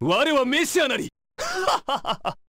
我はメシアなり。